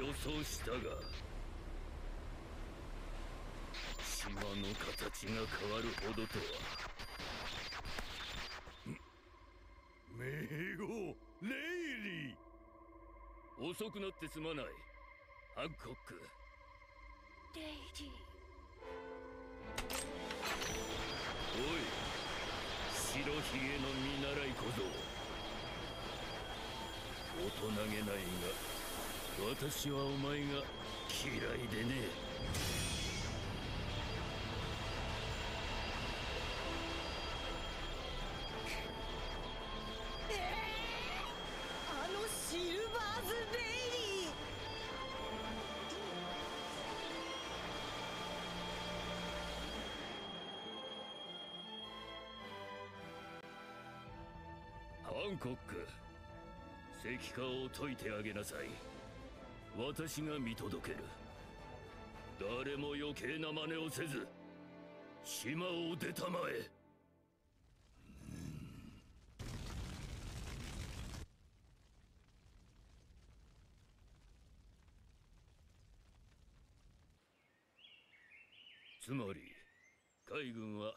をしたが島の形が変わるほどとは。名護レイリー。遅くなってすまない。ハンコック。レイリー。おい白ひげの見習い小僧。大人げないが私はお前が嫌いでねあのシルバーズ・ベイリー。ハンコック石化を解いてあげなさい私が見届ける。誰も余計な真似をせず島を出たまえ。つまり海軍は